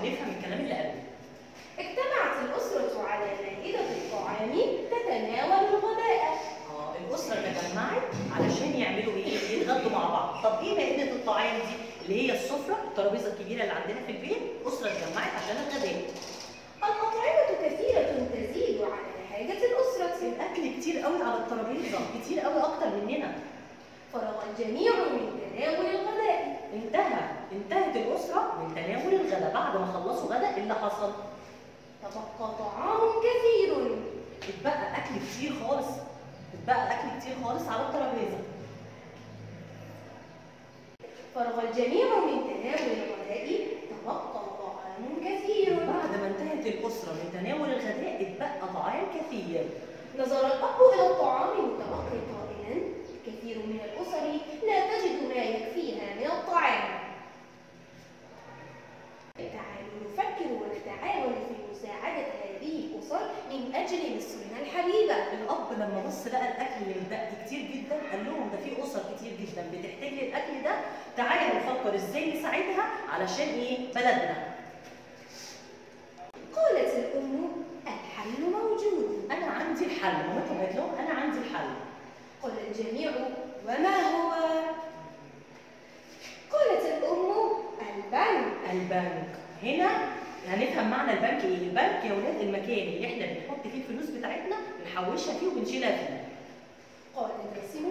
ونفهم الكلام اللي قبله. اجتمعت الأسرة على مائدة الطعام تتناول الغداء. آه الأسرة تجمعت علشان يعملوا إيه؟ يتغدوا مع بعض. طب إيه مائدة الطعام دي؟ اللي هي السفرة الترابيزة الكبيرة اللي عندنا في البيت، أسرة اتجمعت عشان الغداء. الأطعمة كثيرة تزيد على حاجة الأسرة. الأكل كتير قوي على الترابيزة، كتير قوي أكتر مننا. فرغ الجميع من تناول الغداء. انتهى انتهت الأسرة من تناول الغداء بعد ما خلصوا إيه اللي حصل. تبقى طعام كثير. اتبقى أكل كتير خالص. اتبقى أكل كتير خالص على الترابيزة. فرغ الجميع من تناول الغداء تبقى طعام كثير. بعد ما انتهت الأسرة من تناول الغداء اتبقى طعام كثير. نظر الأب إلى الطعام المتبقي قائلا الكثير من الأسر لا تجد ما يكفيها من الطعام. نفكر ونتعاون في مساعدة هذه الأسر من أجل مصرنا الحبيبة الأب لما بص لقى الأكل اللي متبقي كتير جدا قال لهم ده في أسر كتير جدا بتحتاج الاكل ده. تعالوا نفكر إزاي نساعدها علشان إيه؟ بلدنا. قالت الأم الحل موجود. أنا عندي الحل. مامتهم قالت لهم أنا عندي الحل. قال الجميع وما هو قالت الأم البنك البنك. هنا هنفهم معنى البنك إيه؟ البنك يا ولاد المكان اللي إحنا بنحط فيه الفلوس بتاعتنا بنحوشها فيه وبنشيلها فيه. قال باسم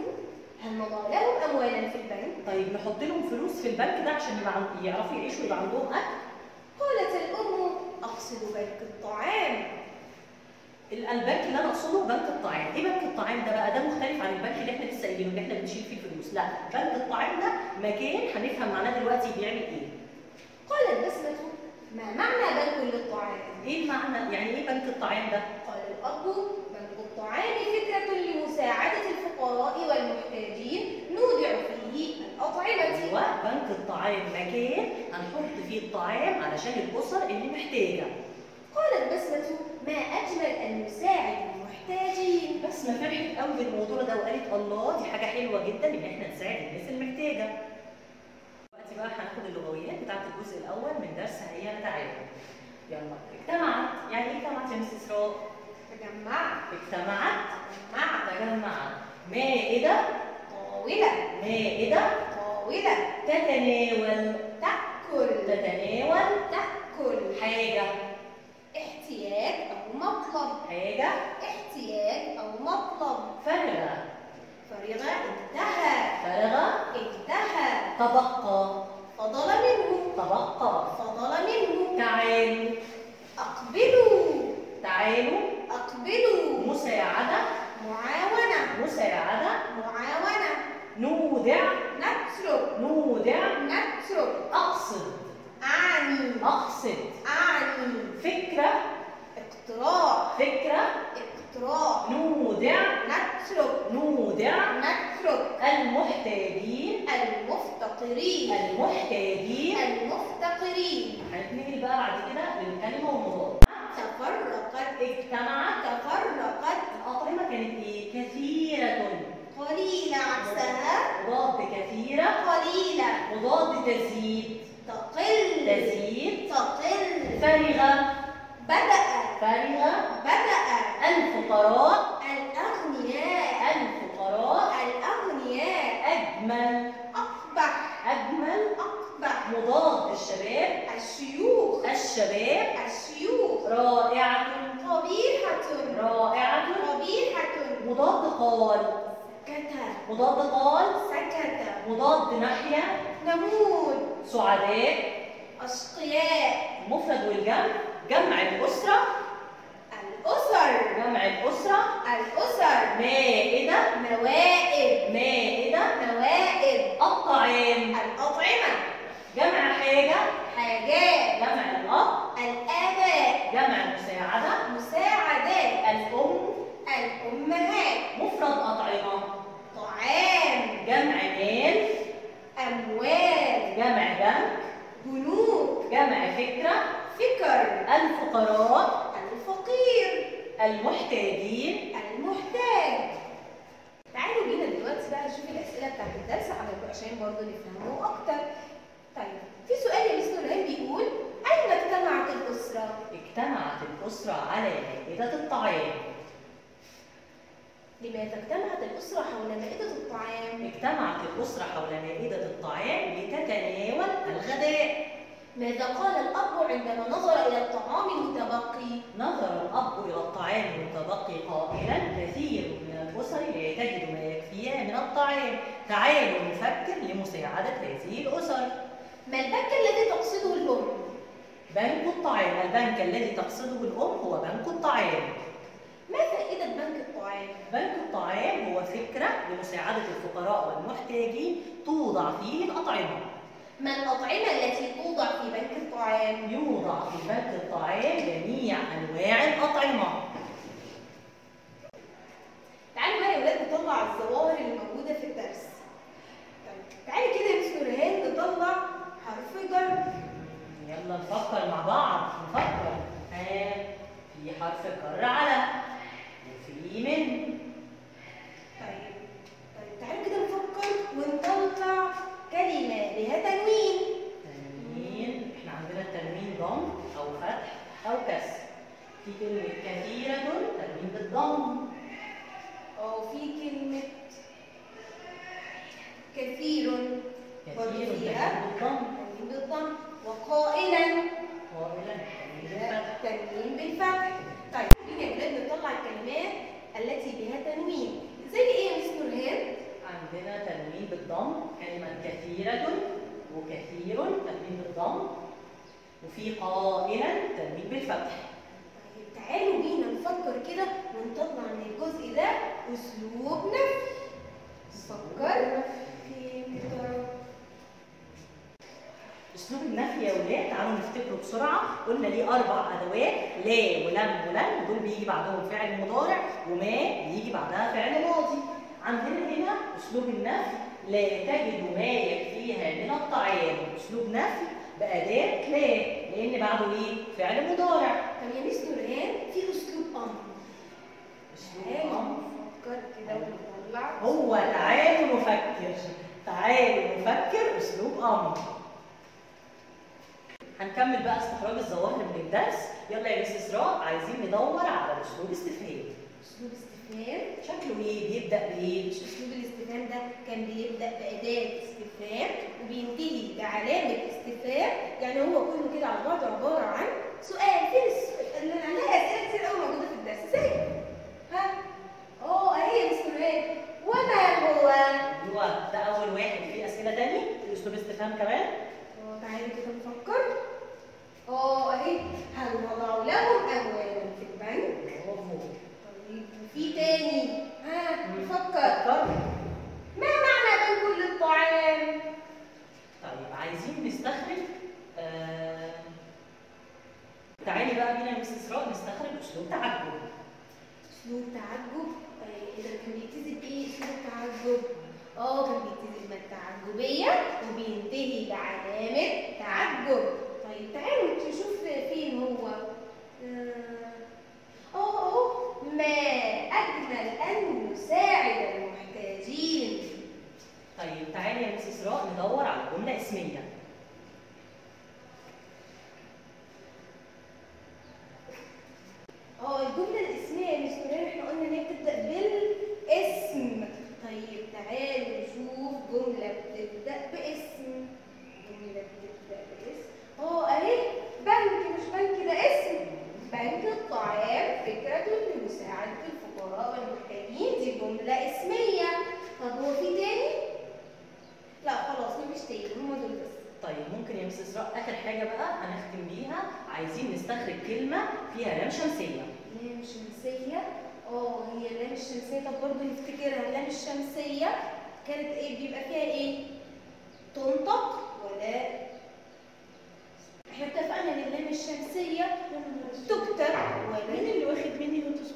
هل نضع لهم أموالا في البنك؟ طيب نحط لهم فلوس في البنك ده عشان يبقى يعرفوا يعيشوا ويبقى عندهم أكل. قالت الأم أقصد بنك الطعام. ال- البنك اللي أنا أقصده بنك الطعام. إيه بنك الطعام ده بقى؟ ده مختلف عن البنك اللي إحنا لسه قايلينه اللي إحنا بنشيل فيه الفلوس. لا بنك الطعام ده مكان هنفهم معناه دلوقتي بيعمل إيه قالت بسمة ما معنى بنك للطعام إيه المعنى يعني إيه بنك الطعام ده؟ قال الأب بنك الطعام فكرة لمساعدة الفقراء والمحتاجين نودع فيه الأطعمة. أيوه بنك الطعام مكان هنحط فيه الطعام علشان الاسر اللي محتاجة. قالت بسمة ما أجمل أن نساعد المحتاجين. بس ما فرحت قوي بالموضوع ده وقالت الله دي حاجة حلوة جدا إن إحنا نساعد الناس المحتاجه دلوقتي بقى هناخد اللغويات بتاعت الجزء الأول من درس هيا نتعلم يلا اجتمعت. يعني إيه اجتمعت يا مس إسراء؟ تجمعت. اجتمعت. مع تجمعت. مائده طاولة. مائده طاولة. تتناول. تأكل. تتناول. تأكل. حاجة. احتياج أو مطلب. حاجة. احتياج أو مطلب. فارغه فرغ انتهى. فارغه انتهى. تبقى. فضل منه. تبقى فضل منه تعالوا أقبلوا تعالوا أقبلوا مساعدة معاونة مساعدة معاونة نودع نترك نودع نترك أقصد أعني أقصد أعني فكرة اقتراح فكرة اقتراح نودع نترك نودع نترك المحتاجين. المفتقرين. المحتاجين. المفتقرين. هنتنقل بقى بعد كده للكلمة والمضاد. تفرقت. اجتمعت. تفرقت. الأطعمة كانت إيه؟ كثيرة. قليلة عكسها مضاد. كثيرة. قليلة. مضاد تزيد. تقل. تزيد. تقل. فارغة بدأ. فارغة بدأ. الفقراء الأغنياء الفقراء الأغنياء أجمل أقبح أجمل أقبح مضاد الشباب الشيوخ الشباب. الشيوخ. رائعة قبيحة رائعة قبيحة مضاد قال. سكت مضاد قال. سكت مضاد ناحية نمود سعداء. أشقياء. المفرد والجمع. جمع الأسرة الأسر جمع الأسرة الأسر مائدة موائد مائدة موائد الطعام الأطعمة جمع حاجة حاجات جمع الأب الآباء جمع المساعدة مساعدات الأم الأمهات مفرد أطعمة طعام جمع مال أموال جمع بنك بنوك جمع فكرة فكر الفقراء الفقير. المحتاجين المحتاج. تعالوا بينا دلوقتي بقى نشوف الأسئلة بتاعت الدرس على عشان برضه نفهمه أكتر. طيب في سؤال يا مستر نورهان بيقول أين اجتمعت الأسرة؟ اجتمعت الأسرة على مائدة الطعام. لماذا اجتمعت الأسرة حول مائدة الطعام؟ اجتمعت الأسرة حول مائدة الطعام لتتناول الغداء. ماذا قال الأب عندما نظر إلى الطعام المتبقي؟ نظر الأب إلى الطعام المتبقي قائلا كثير من الأسر لا تجد ما يكفيها من الطعام تعالوا نفكر لمساعدة هذه الأسر ما البنك الذي تقصده الأم؟ بنك الطعام البنك الذي تقصده الأم هو بنك الطعام ما فائدة بنك الطعام؟ بنك الطعام هو فكرة لمساعدة الفقراء والمحتاجين توضع فيه الأطعمة ما الأطعمة التي توضع في بنك الطعام؟ يوضع في بنك الطعام جميع أنواع الأطعمة تعالوا بقى يا ولاد نطلع اللي موجودة في الدرس. طيب تعالي كده يا مس نورهان نطلع حرف جر. يلا نفكر مع بعض نفكر ها في حرف جر على وفي من طيب طيب تعالوا كده نفكر ونطلع كلمة لها تنوين. تنوين إحنا عندنا التنوين ضم أو فتح أو كسر في كلمة كثيرة تنوين بالضم أو في كلمة كثير كثير فيها بالضم تنوين بالضم وقائلا. قائلا تنوين بالفتح. طيب مين يا ولاد نطلع الكلمات التي بها تنوين. زي إيه يا مس نورهان؟ عندنا تنوين بالضم كلمة كثيرة وكثير تنوين بالضم وفي قائلا تنوين بالفتح تعالوا بينا نفكر كده ونطلع من الجزء ده أسلوب نفي نفكر في أسلوب النفي يا ولاد تعالوا نفتكره بسرعة. قلنا ليه أربع أدوات لا ولم ولن دول بيجي بعدهم فعل مضارع وما بيجي بعدها فعل ماضي. عندنا هنا أسلوب النفي لا تجد ما يكفيها من الطعام. أسلوب نفي بأداة لا. لأن بعده إيه؟ فعل مضارع. طب يا مس نورهان في أسلوب أمر أسلوب أمر نفكر كده ونطلع. هو تعالوا نفكر تعالوا نفكر أسلوب أمر هنكمل بقى استخراج الظواهر من الدرس. يلا يا مس إسراء عايزين ندور على أسلوب استفهام. أسلوب استفهام؟ شكله إيه؟ بيبدأ بإيه؟ أسلوب الاستفهام ده كان بيبدأ بأداة. استفهام وبينتهي بعلامة استفهام يعني هو كله كده على بعضه عبارة عن سؤال. فين السؤال اللي هنلاقي أسئلة كتير قوي موجودة في الدرس. زي ها؟ آه أهي هاد وما هو؟ أيوه ده أول واحد. في أسئلة تاني؟ في اسلوب استفهام كمان؟ آه تعالوا كده نفكر. آه أهي. هل وضعوا لهم اموالا في البنك. برافو طيب وفي تاني. ها نفكر. فكر. ما للطعام طيب عايزين نستخرج آه... تعالي بقى بينا يا مس اسراء نستخرج أسلوب تعجب. أسلوب تعجب؟ آه، إذا كان بيبتدي بايه أسلوب تعجب. آه كان بيبتدي بمادة تعجبية وبينتهي بعلامة تعجب. طيب تعالوا نشوف فين هو. آه آه اهو ما أجمل أن نساعد طيب تعالي يا مس اسراء ندور على جملة إسمية آه الجملة الاسمية يا مس نوران إحنا قلنا ان هي بتبدأ بالاسم طيب تعالوا نشوف جملة بتبدأ باسم جملة بتبدأ باسم آه اهي بنك مش بنك ده اسم بنك الطعام فكرة لمساعدة الفقراء والمحتاجين دي جملة اسمية طب هو في تاني؟ لا خلاص مفيش تاني هما دول بس طيب ممكن يا مس اسراء اخر حاجة بقى هنختم بيها. عايزين نستخرج كلمة فيها لام شمسية. لام شمسية؟ آه هي اللام الشمسية طب برضه نفتكرها. اللام الشمسية كانت إيه؟ بيبقى فيها إيه؟ تنطق ولا؟ إحنا اتفقنا إن اللام الشمسية تكتب ولا؟ مين اللي واخد مني وتسكت